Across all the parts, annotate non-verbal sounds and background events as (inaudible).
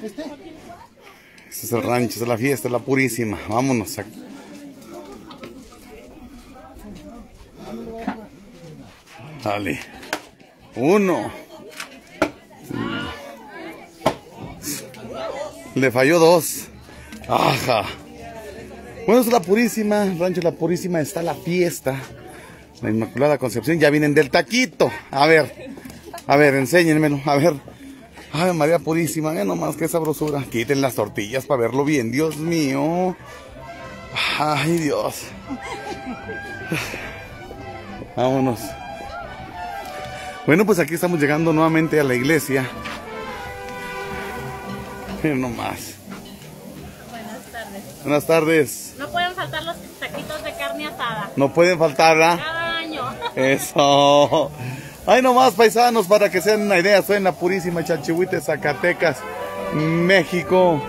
Este. Este es el rancho, es la fiesta, es la purísima. Vámonos. Dale. Uno. Le falló dos. Ajá. Bueno, es la purísima. Rancho La Purísima está la fiesta. La Inmaculada Concepción. Ya vienen del taquito. A ver. A ver, enséñenmelo. A ver. Ay, María Purísima, eh, nomás qué sabrosura. Quiten las tortillas para verlo bien, Dios mío. Ay, Dios. Vámonos. Bueno, pues aquí estamos llegando nuevamente a la iglesia. Miren nomás. Buenas tardes. Buenas tardes. No pueden faltar los taquitos de carne asada. No pueden faltar, ¿verdad? Cada año. Eso. Ay, nomás, paisanos, para que se den una idea, soy en la purísima Chalchihuite, Zacatecas, México,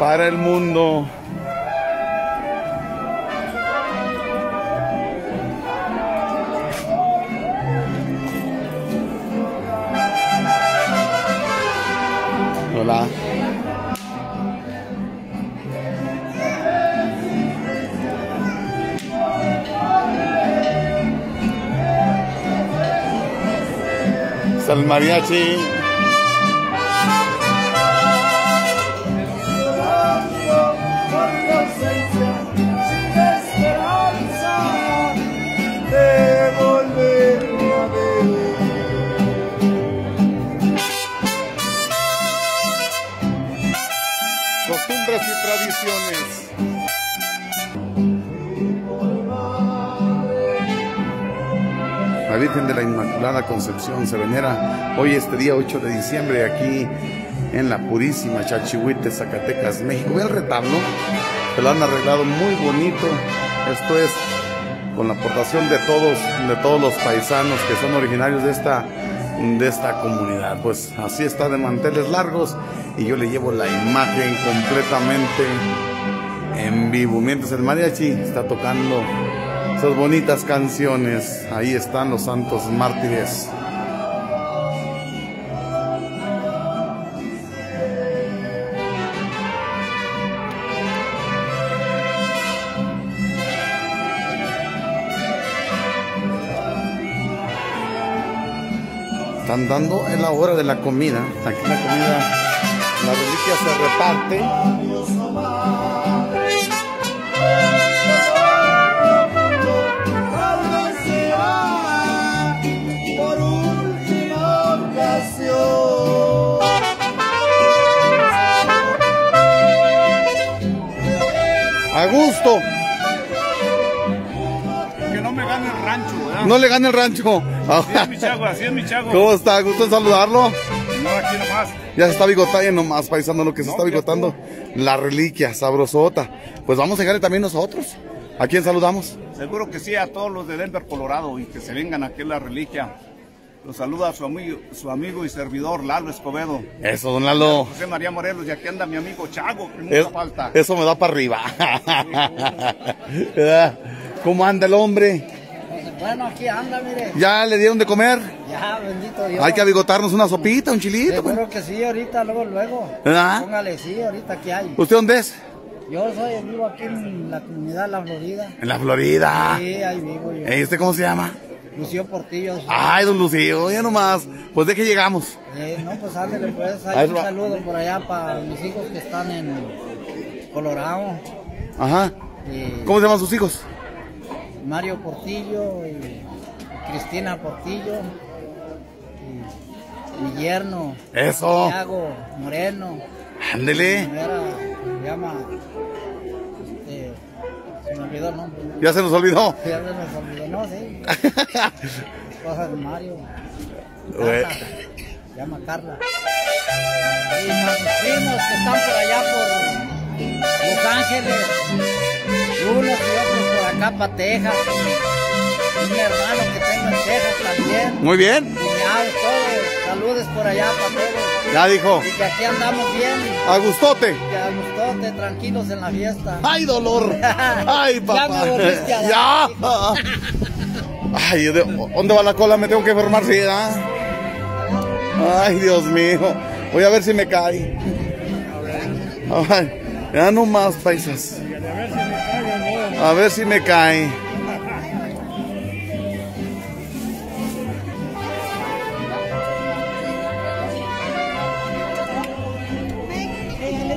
para el mundo. Sal mariachi. Costumbres y tradiciones. La Virgen de la Inmaculada Concepción se venera hoy este día 8 de diciembre aquí en la Purísima Chachihuite, Zacatecas, México. Ve el retablo, se lo han arreglado muy bonito. Esto es con la aportación de todos, de todos los paisanos que son originarios de esta, de esta comunidad. Pues así está de manteles largos y yo le llevo la imagen completamente en vivo. Mientras el mariachi está tocando esas bonitas canciones, ahí están los santos mártires. Están dando en la hora de la comida. Aquí la comida, la reliquia se reparte. Gusto. Que no me gane el rancho, ¿verdad? No le gane el rancho. Así es mi chago, así es mi chago. ¿Cómo está? Gusto en saludarlo. No, aquí nomás. Ya se está bigotando nomás, paisano, lo que se No, está bigotando. La reliquia sabrosota. Pues vamos a llegarle también nosotros. ¿A quién saludamos? Seguro que sí, a todos los de Denver, Colorado, y que se vengan aquí a la reliquia. Los saluda su amigo, su amigo y servidor, Lalo Escobedo. Eso, don Lalo. José María Morelos, y aquí anda mi amigo Chago, que nunca Es- falta. eso me da para arriba. (laughs) ¿Cómo anda el hombre? Bueno, aquí anda, mire. ¿Ya le dieron de comer? Ya, bendito Dios. Hay que abigotarnos una sopita, un chilito. pues. Seguro que sí, ahorita, luego, luego. ¿Verdad? Póngale, sí, ahorita aquí hay. ¿Usted dónde es? Yo soy, vivo aquí en la comunidad de La Florida. En la Florida. Sí, ahí vivo yo. ¿Y usted cómo se llama? Lucio Portillo. Ay, don Lucío, ya nomás. Pues de que llegamos. Eh, no, pues ándale, pues. Hay un saludo por allá para mis hijos que están en Colorado. Ajá. Y ¿Cómo se llaman sus hijos? Mario Portillo y Cristina Portillo. Y mi yerno. Eso. Santiago Moreno. Ándele. Se llama. Este, se me olvidó el nombre. Ya se nos olvidó. Ya se me olvidó, no, sí. (laughs) Esposa de Mario. Güey. Llama Carla. Y primos que están por allá por Los Ángeles. Unos y otros por acá para Texas. Y mi hermano que tengo en Texas también. Muy bien. Cuñados, todos. Saludes por allá para todos. Ya dijo. Y que aquí andamos bien. A gustote. Que a gustote, tranquilos en la fiesta. ¡Ay, dolor! (laughs) ¡Ay, Ya papá! me volviste a dar. ¡Ya! (laughs) Ay, ¿de- ¿dónde va la cola? Me tengo que enfermar, sí. Ay, Dios mío. Voy a ver si me cae. Ay, ya no más, paisas. A ver si me cae.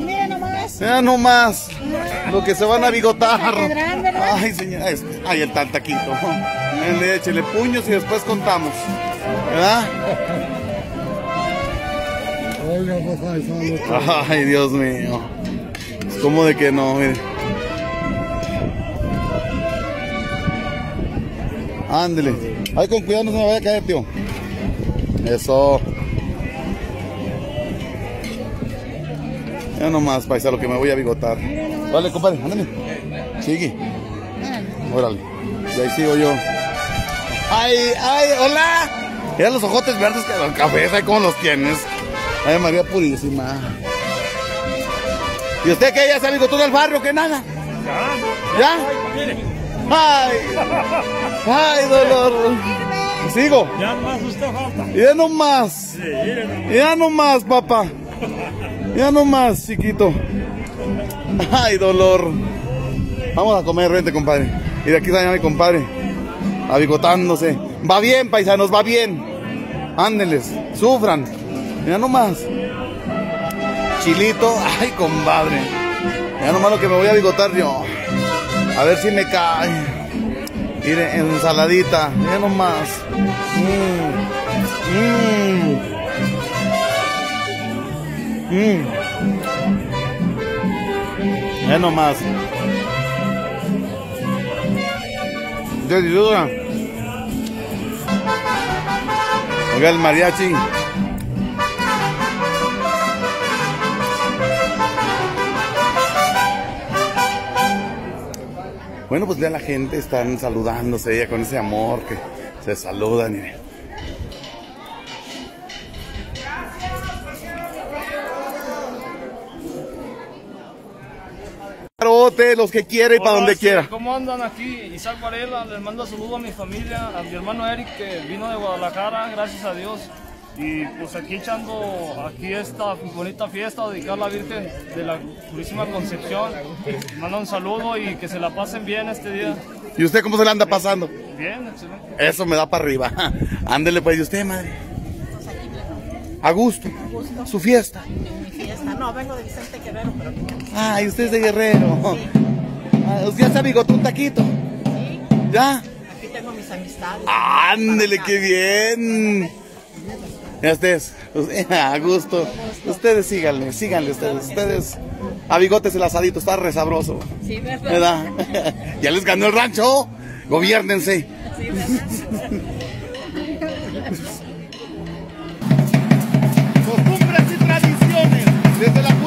Mira nomás. Ya no más. Lo que se van a bigotar. Ay, señora. Ay, el tal taquito. Échale, échele puños y después contamos. ¿Verdad? Ay, Dios mío. ¿Cómo de que no? Mire. Ándele. Ay, con cuidado, no se me vaya a caer, tío. Eso. Ya nomás, paisa, lo que me voy a bigotar. Vale, compadre, ándale. Sigue. Órale. Y ahí sigo yo. ¡Ay, ay, hola! Mira los ojotes verdes que los cafés, ay, ¿cómo los tienes? Ay, María Purísima. ¿Y usted qué? ¿Ya se bigotó del barrio? ¿Qué nada? ¿Ya? ¡Ay! ¡Ay, dolor! Sigo. Ya más usted falta. Ya no más. Ya no más, papá. Ya no más, chiquito. Ay, dolor. Vamos a comer, vente, compadre. Y de aquí ya mi compadre. Abigotándose. Va bien, paisanos, va bien. Ándeles, sufran. Ya no más. Chilito. Ay, compadre. Ya nomás lo que me voy a bigotar yo. A ver si me cae. Mire, ensaladita. Ya nomás. Mmm. Mmm. Mmm. Ya nomás. De Oiga el mariachi. Bueno, pues ya la gente están saludándose ya con ese amor que se saludan. Y... Los que quiera y para donde sí, quiera. ¿Cómo andan aquí? Isaac Varela, les mando saludo a mi familia, a mi hermano Eric que vino de Guadalajara, gracias a Dios. Y pues aquí echando aquí esta bonita fiesta, dedicar a la Virgen de la Purísima Concepción. Les mando un saludo y que se la pasen bien este día. ¿Y usted cómo se le anda pasando? Bien, excelente. Eso me da para arriba. (laughs) Ándele pues, ¿y usted, madre? A gusto. Su fiesta. Mi fiesta. No, vengo de Vicente Guerrero, pero Ah, y usted es de Guerrero. Ah, ¿Usted ya se bigotó un taquito? sí, ¿Ya? aquí tengo mis amistades. Ándele, qué bien. Ya ustedes, (laughs) a gusto. Ustedes síganle, síganle ustedes. Ustedes, a bigotes el asadito, está resabroso. Sí, ¿verdad? ¿Verdad? (laughs) ya les ganó el rancho. Gobiernense. Sí, ¿verdad? (laughs) desde la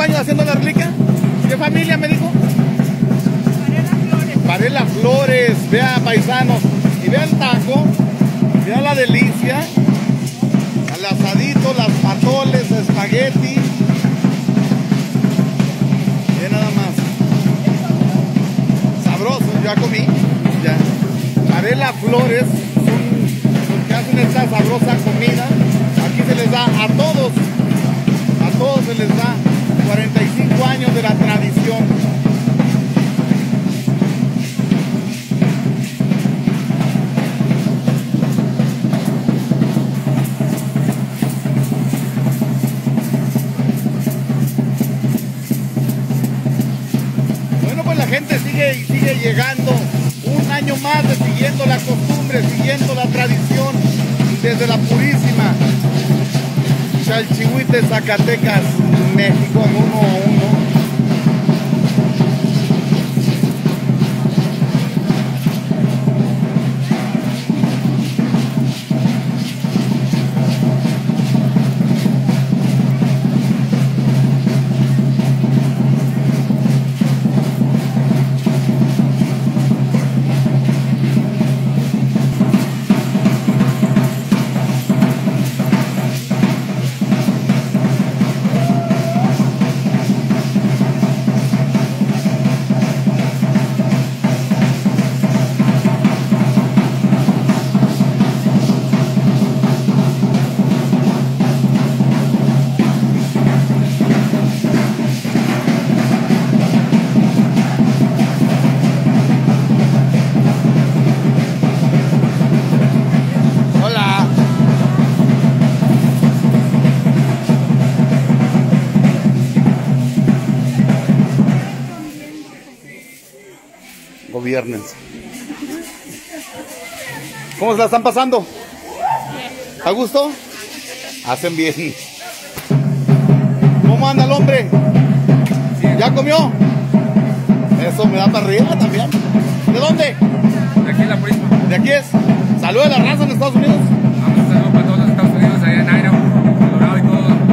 ¿45 años haciendo la reliquia? ¿Qué familia me dijo? Varela Flores, vea paisanos, y vea el taco, vea la delicia, al asadito, las patoles, espagueti, ve nada más, sabroso, ya comí, ya. Varela Flores son los que hacen esta sabrosa comida, aquí se les da a todos, a todos se les da 45 años de la tradición. Bueno, pues la gente sigue y sigue llegando. Un año más siguiendo la costumbre, siguiendo la tradición desde la purísima Chalchihuite, Zacatecas, México, 1 a 1. viernes. ¿Cómo se la están pasando? ¿A gusto? Hacen bien. ¿Cómo anda el hombre? ¿Ya comió? Eso me da para arriba también. ¿De dónde? De aquí la prima. ¿De aquí es? ¿Saludos a la raza en Estados Unidos? Vamos, saludos para todos los Estados Unidos, allá en Idaho, Colorado y todo.